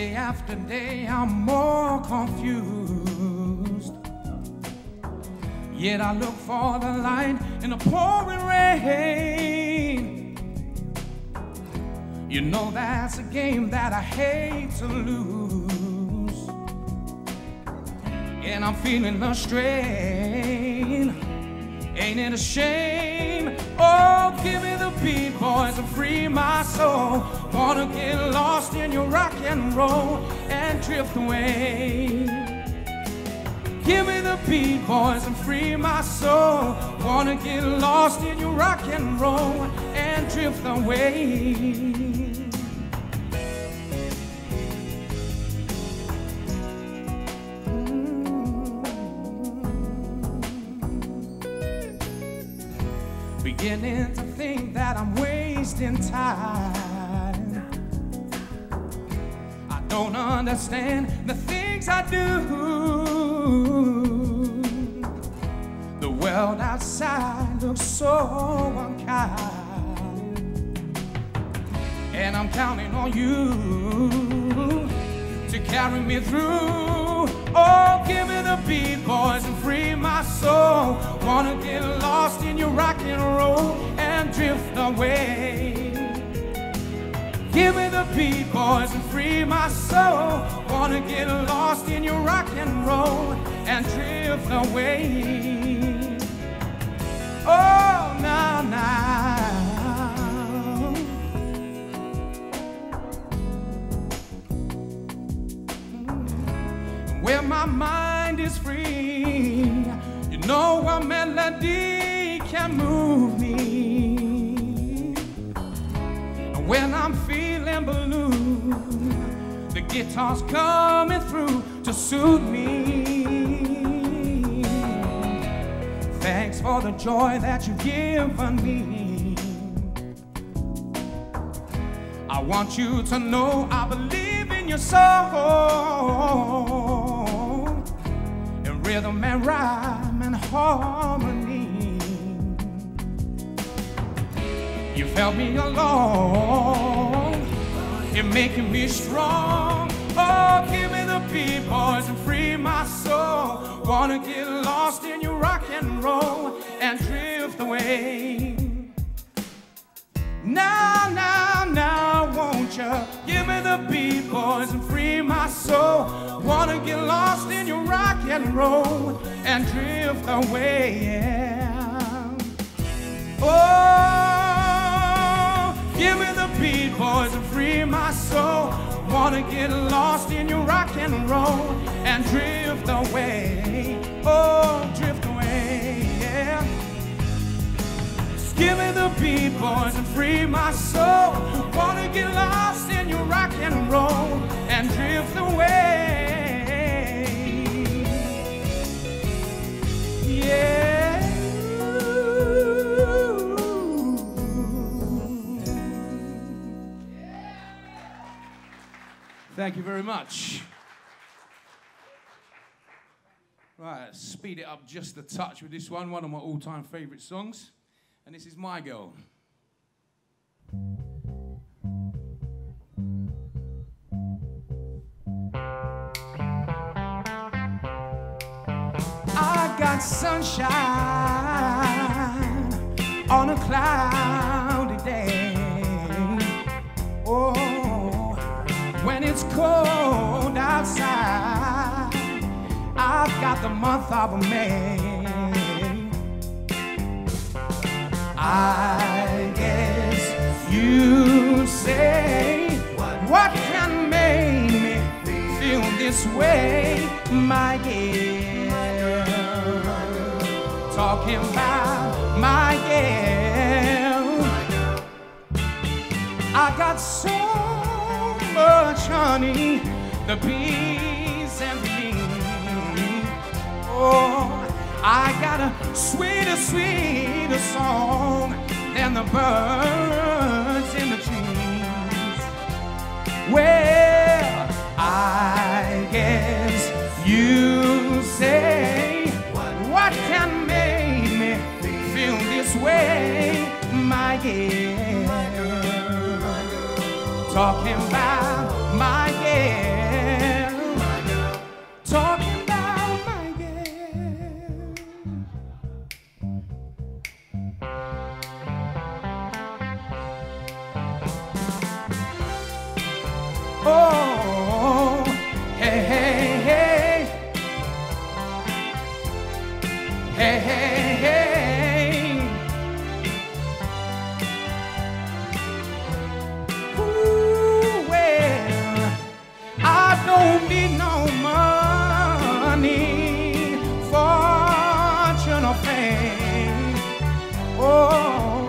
Day after day, I'm more confused. Yet I look for the light in the pouring rain. You know that's a game that I hate to lose. And I'm feeling the strain. Ain't it a shame? Oh, give me the beat, boys, and free my soul. Wanna get lost in your rock and roll and drift away. Give me the beat, boys, and free my soul. Wanna get lost in your rock and roll and drift away. Beginning to think that I'm wasting time. I don't understand the things I do. The world outside looks so unkind. And I'm counting on you to carry me through. Oh, give me the beat, boys, and free my soul. Wanna get lost in your rock and roll and drift away. Give me the beat, boys, and free my soul. Wanna get lost in your rock and roll and drift away. Oh, now, now. Where my mind is free, you know a melody can move me. And when I'm feeling blue, the guitar's coming through to soothe me. Thanks for the joy that you've given me. I want you to know I believe in your soul. Rhythm and rhyme and harmony. You felt me along. You're making me strong. Oh, give me the beat, boys, and free my soul. Wanna get lost in your rock and roll and drift away. Now, now, now, won't you give me the beat, boys, and free my soul? Wanna get lost in and roll and drift away. Yeah. Oh, give me the beat, boys, and free my soul. Wanna get lost in your rock and roll and drift away. Oh, drift away. Yeah. Give me the beat, boys, and free my soul. Wanna get lost in your rock and roll and drift away. Thank you very much. Right, speed it up just a touch with this one, one of my all time favorite songs. And this is My Girl. The month of May. I guess you say what can make me feel this way, my girl. Talking about my girl. I got so much honey, the me. Oh, I got a sweeter, sweeter song than the birds in the trees. Well, I guess you say what can make me feel this way, my girl. Talking about need no money, fortune, or fame. Oh,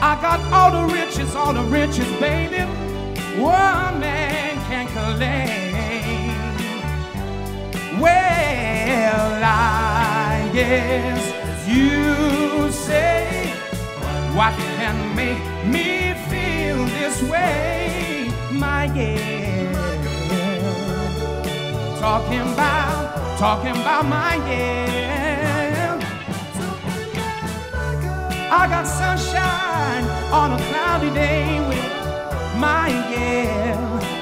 I got all the riches, all the riches, baby. One man can claim. Well, I guess you say what can make me feel this way, my yeah. Talking about, talking about my yeah. I got sunshine on a cloudy day with my yeah.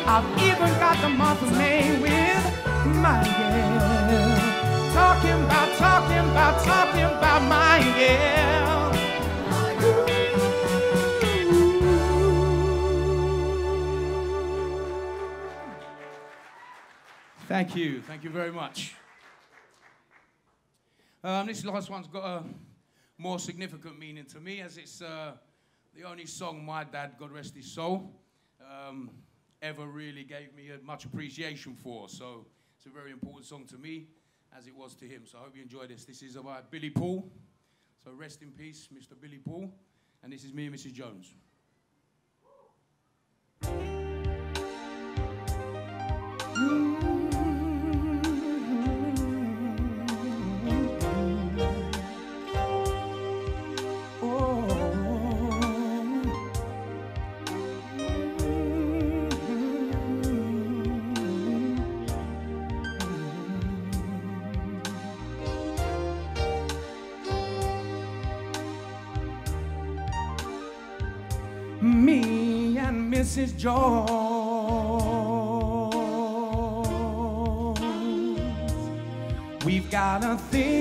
I've even got the month of May with my yeah. Talking about, talking about, talking about my yeah. Thank you. Thank you very much. Um, this last one's got a more significant meaning to me as it's uh, the only song my dad, God rest his soul, um, ever really gave me much appreciation for. So it's a very important song to me as it was to him. So I hope you enjoy this. This is about Billy Paul. So rest in peace, Mr. Billy Paul. And this is me and Mrs. Jones. Mrs. Jones. We've got a thing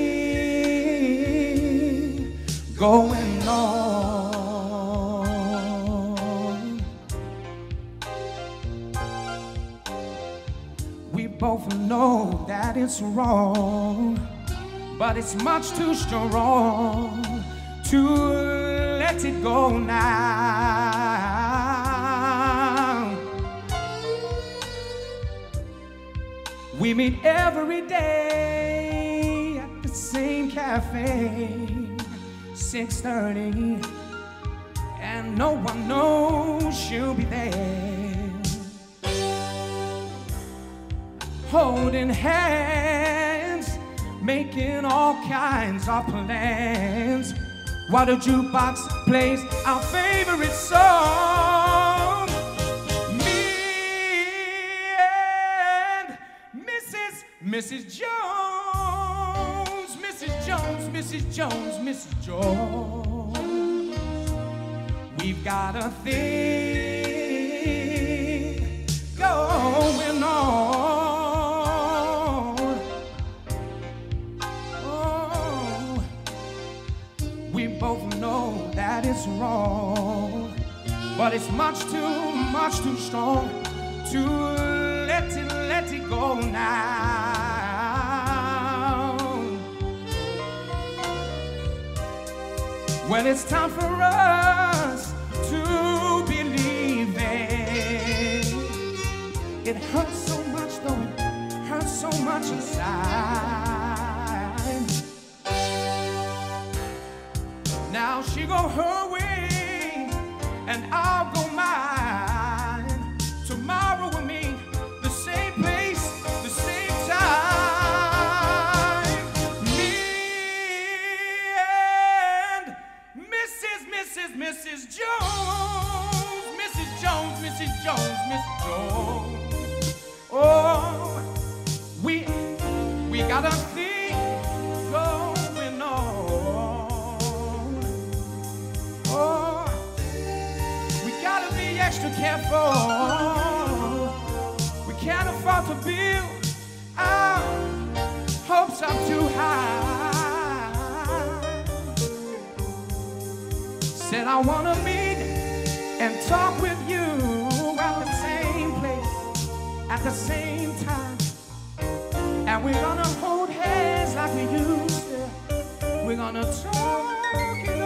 going on. We both know that it's wrong, but it's much too strong to let it go now. Meet every day at the same cafe, 6:30, and no one knows she'll be there. Holding hands, making all kinds of plans. While the jukebox plays our favorite song, Mrs. Jones, Mrs. Jones, Mrs. Jones, Mrs. Jones. We've got a thing going on. Oh, we both know that it's wrong, but it's much too, much too strong to let it, let it go now. Well, it's time for us to believe it. It hurts so much, though it hurts so much inside. Now she go her way, and I'll Mrs. Jones, Mrs. Jones, Mrs. Jones, Mrs. Jones. Oh, we we got a thing going on. Oh, we gotta be extra careful. We can't afford to build our hopes up too high. Said I wanna meet and talk with you at the same place at the same time. And we're gonna hold hands like we used to. We're gonna talk.